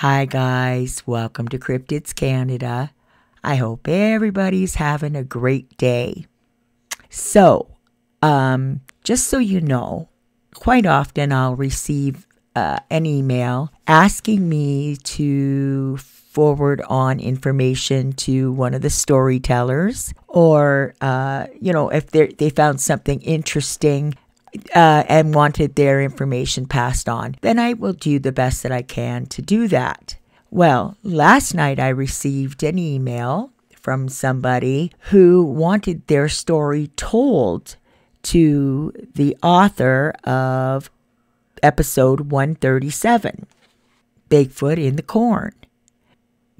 Hi, guys. Welcome to Cryptids Canada. I hope everybody's having a great day. So, um, just so you know, quite often I'll receive uh, an email asking me to forward on information to one of the storytellers, or uh, you know, if they they found something interesting uh, and wanted their information passed on, then I will do the best that I can to do that. Well, last night I received an email from somebody who wanted their story told to the author of episode 137 Bigfoot in the Corn.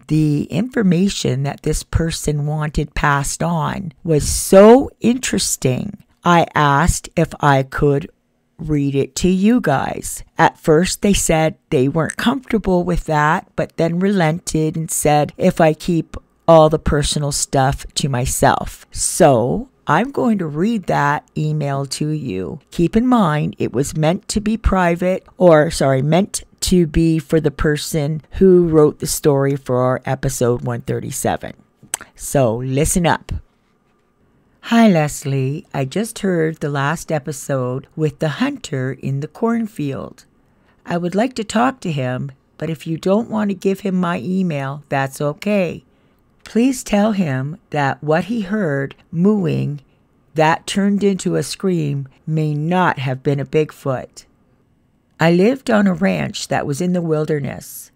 The information that this person wanted passed on was so interesting I asked if I could read it to you guys. At first, they said they weren't comfortable with that, but then relented and said if I keep all the personal stuff to myself. So, I'm going to read that email to you. Keep in mind, it was meant to be private, or sorry, meant to be for the person who wrote the story for our episode 137. So, listen up. Hi, Leslie. I just heard the last episode with the hunter in the cornfield. I would like to talk to him, but if you don't want to give him my email, that's okay. Please tell him that what he heard mooing that turned into a scream may not have been a Bigfoot. I lived on a ranch that was in the wilderness.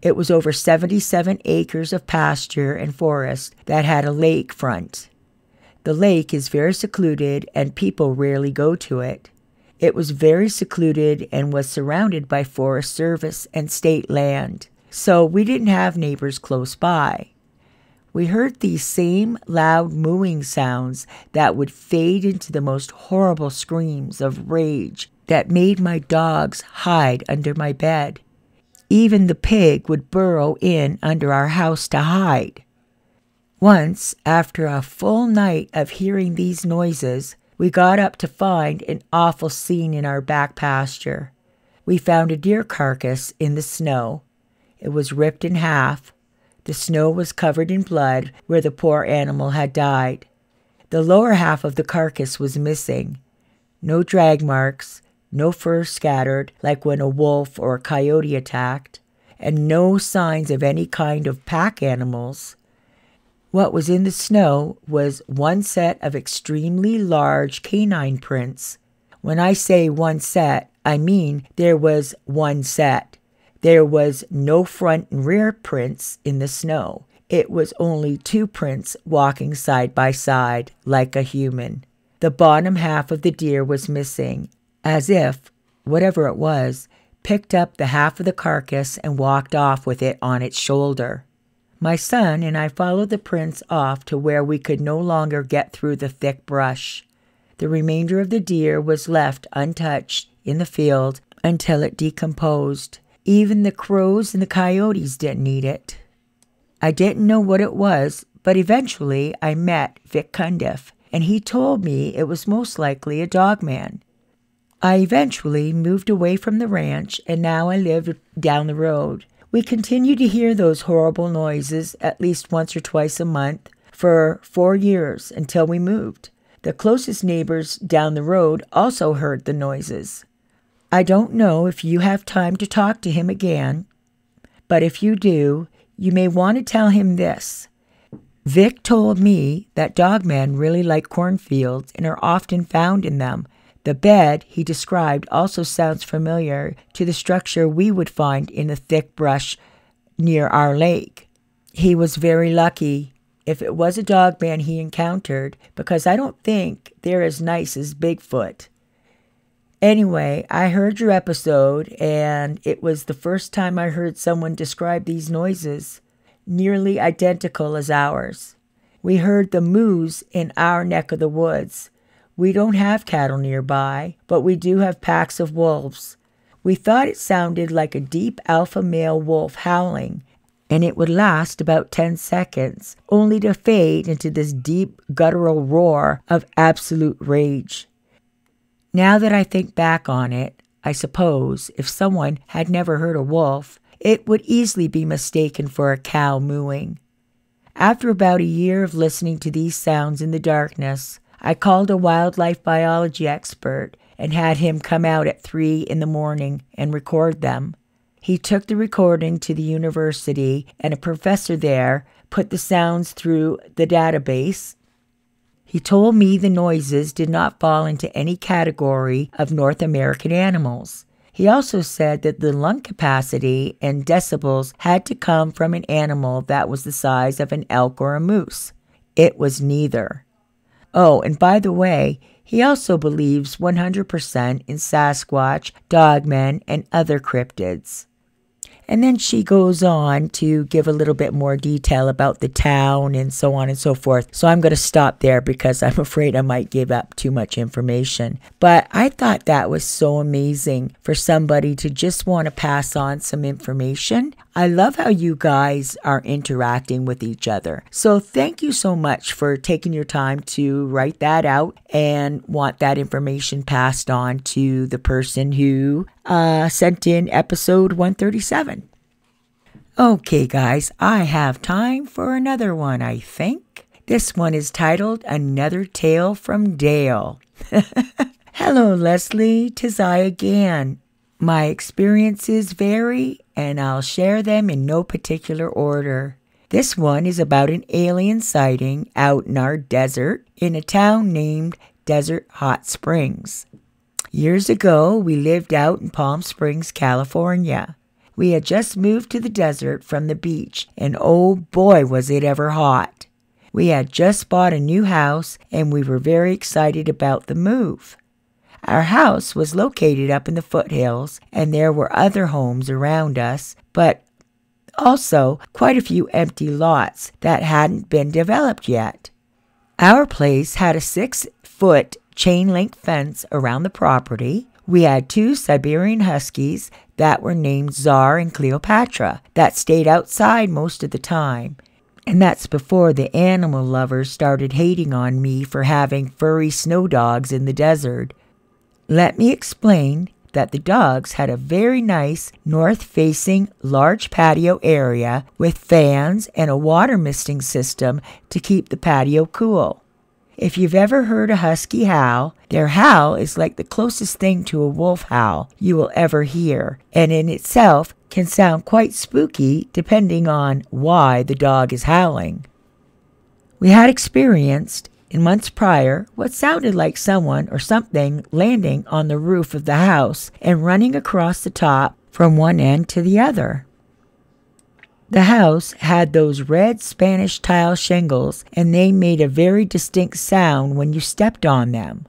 It was over 77 acres of pasture and forest that had a lake front. The lake is very secluded and people rarely go to it. It was very secluded and was surrounded by Forest Service and state land, so we didn't have neighbors close by. We heard these same loud mooing sounds that would fade into the most horrible screams of rage that made my dogs hide under my bed. Even the pig would burrow in under our house to hide. Once, after a full night of hearing these noises, we got up to find an awful scene in our back pasture. We found a deer carcass in the snow. It was ripped in half. The snow was covered in blood where the poor animal had died. The lower half of the carcass was missing. No drag marks, no fur scattered like when a wolf or a coyote attacked, and no signs of any kind of pack animals. What was in the snow was one set of extremely large canine prints. When I say one set, I mean there was one set. There was no front and rear prints in the snow. It was only two prints walking side by side like a human. The bottom half of the deer was missing, as if, whatever it was, picked up the half of the carcass and walked off with it on its shoulder. My son and I followed the prints off to where we could no longer get through the thick brush. The remainder of the deer was left untouched in the field until it decomposed. Even the crows and the coyotes didn't eat it. I didn't know what it was, but eventually I met Vic Cundiff, and he told me it was most likely a dogman. I eventually moved away from the ranch, and now I live down the road. We continued to hear those horrible noises at least once or twice a month for four years until we moved. The closest neighbors down the road also heard the noises. I don't know if you have time to talk to him again, but if you do, you may want to tell him this. Vic told me that dogmen really like cornfields and are often found in them, the bed he described also sounds familiar to the structure we would find in the thick brush near our lake. He was very lucky if it was a dog man he encountered, because I don't think they're as nice as Bigfoot. Anyway, I heard your episode, and it was the first time I heard someone describe these noises, nearly identical as ours. We heard the moos in our neck of the woods, we don't have cattle nearby, but we do have packs of wolves. We thought it sounded like a deep alpha male wolf howling, and it would last about 10 seconds, only to fade into this deep guttural roar of absolute rage. Now that I think back on it, I suppose if someone had never heard a wolf, it would easily be mistaken for a cow mooing. After about a year of listening to these sounds in the darkness, I called a wildlife biology expert and had him come out at three in the morning and record them. He took the recording to the university, and a professor there put the sounds through the database. He told me the noises did not fall into any category of North American animals. He also said that the lung capacity and decibels had to come from an animal that was the size of an elk or a moose. It was neither. Oh, and by the way, he also believes 100% in Sasquatch, dogmen, and other cryptids. And then she goes on to give a little bit more detail about the town and so on and so forth. So I'm going to stop there because I'm afraid I might give up too much information. But I thought that was so amazing for somebody to just want to pass on some information. I love how you guys are interacting with each other. So thank you so much for taking your time to write that out and want that information passed on to the person who uh, sent in episode 137. Okay, guys, I have time for another one, I think. This one is titled Another Tale from Dale. Hello, Leslie. Tis I again. My experiences vary, and I'll share them in no particular order. This one is about an alien sighting out in our desert in a town named Desert Hot Springs. Years ago, we lived out in Palm Springs, California. We had just moved to the desert from the beach, and oh boy, was it ever hot. We had just bought a new house, and we were very excited about the move. Our house was located up in the foothills, and there were other homes around us, but also quite a few empty lots that hadn't been developed yet. Our place had a six foot chain link fence around the property. We had two Siberian Huskies that were named Czar and Cleopatra that stayed outside most of the time. And that's before the animal lovers started hating on me for having furry snow dogs in the desert. Let me explain that the dogs had a very nice north facing large patio area with fans and a water misting system to keep the patio cool. If you've ever heard a husky howl, their howl is like the closest thing to a wolf howl you will ever hear, and in itself can sound quite spooky depending on why the dog is howling. We had experienced, in months prior, what sounded like someone or something landing on the roof of the house and running across the top from one end to the other. The house had those red Spanish tile shingles, and they made a very distinct sound when you stepped on them.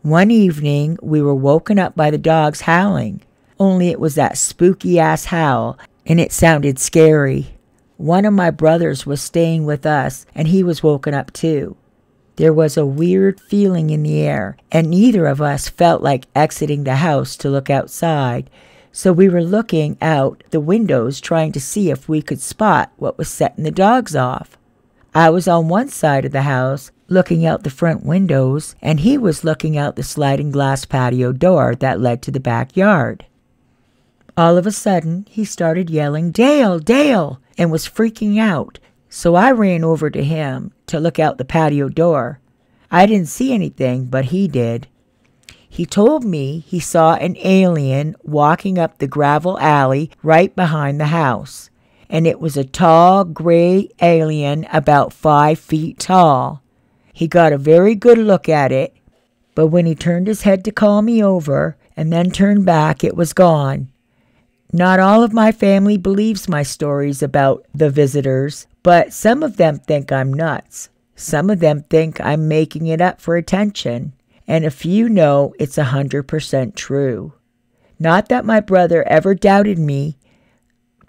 One evening, we were woken up by the dogs howling, only it was that spooky ass howl, and it sounded scary. One of my brothers was staying with us, and he was woken up too. There was a weird feeling in the air, and neither of us felt like exiting the house to look outside so we were looking out the windows trying to see if we could spot what was setting the dogs off. I was on one side of the house looking out the front windows, and he was looking out the sliding glass patio door that led to the backyard. All of a sudden, he started yelling, Dale, Dale, and was freaking out. So I ran over to him to look out the patio door. I didn't see anything, but he did. He told me he saw an alien walking up the gravel alley right behind the house, and it was a tall gray alien about five feet tall. He got a very good look at it, but when he turned his head to call me over and then turned back, it was gone. Not all of my family believes my stories about the visitors, but some of them think I'm nuts. Some of them think I'm making it up for attention and a few know it's a 100% true. Not that my brother ever doubted me,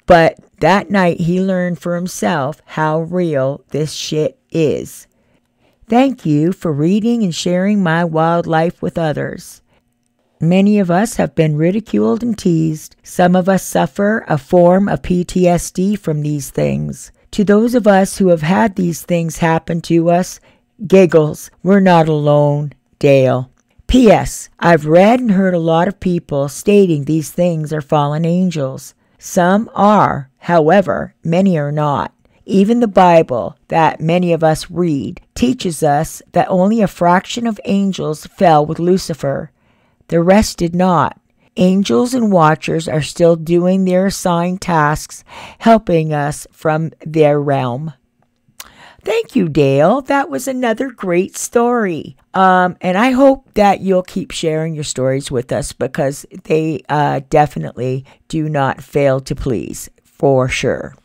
but that night he learned for himself how real this shit is. Thank you for reading and sharing my wildlife with others. Many of us have been ridiculed and teased. Some of us suffer a form of PTSD from these things. To those of us who have had these things happen to us, giggles, we're not alone. Dale. P.S. I've read and heard a lot of people stating these things are fallen angels. Some are, however, many are not. Even the Bible, that many of us read, teaches us that only a fraction of angels fell with Lucifer. The rest did not. Angels and watchers are still doing their assigned tasks, helping us from their realm. Thank you, Dale. That was another great story. Um, and I hope that you'll keep sharing your stories with us because they uh, definitely do not fail to please, for sure.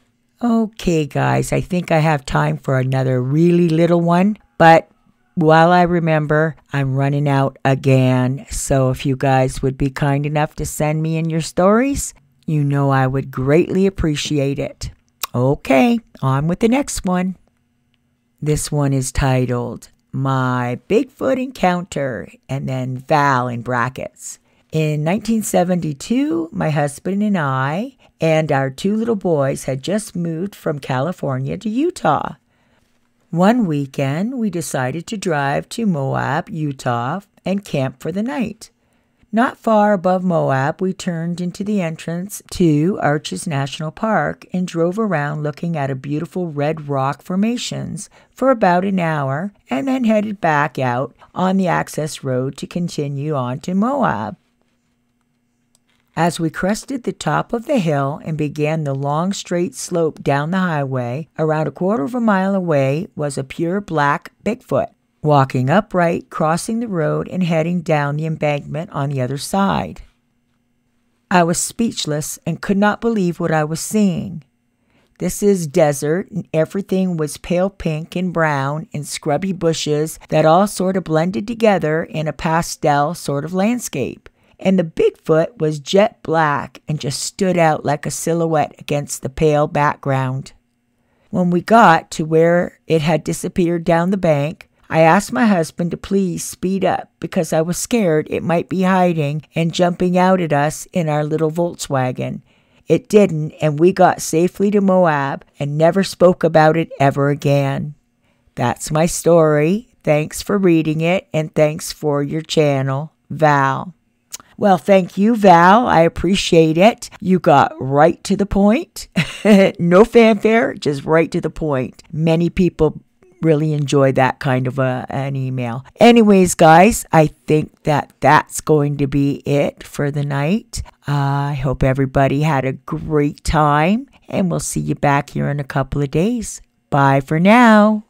Okay, guys, I think I have time for another really little one, but while I remember, I'm running out again. So if you guys would be kind enough to send me in your stories, you know I would greatly appreciate it. Okay, on with the next one. This one is titled My Bigfoot Encounter and then Val in brackets. In 1972, my husband and I and our two little boys had just moved from California to Utah. One weekend, we decided to drive to Moab, Utah, and camp for the night. Not far above Moab, we turned into the entrance to Arches National Park and drove around looking at a beautiful red rock formations for about an hour and then headed back out on the access road to continue on to Moab. As we crested the top of the hill and began the long straight slope down the highway, around a quarter of a mile away was a pure black Bigfoot walking upright, crossing the road, and heading down the embankment on the other side. I was speechless and could not believe what I was seeing. This is desert, and everything was pale pink and brown and scrubby bushes that all sort of blended together in a pastel sort of landscape. And the Bigfoot was jet black and just stood out like a silhouette against the pale background. When we got to where it had disappeared down the bank, I asked my husband to please speed up because I was scared it might be hiding and jumping out at us in our little Volkswagen. It didn't, and we got safely to Moab and never spoke about it ever again. That's my story. Thanks for reading it, and thanks for your channel, Val. Well, thank you, Val. I appreciate it. You got right to the point. no fanfare, just right to the point. Many people really enjoy that kind of a, an email. Anyways, guys, I think that that's going to be it for the night. Uh, I hope everybody had a great time, and we'll see you back here in a couple of days. Bye for now.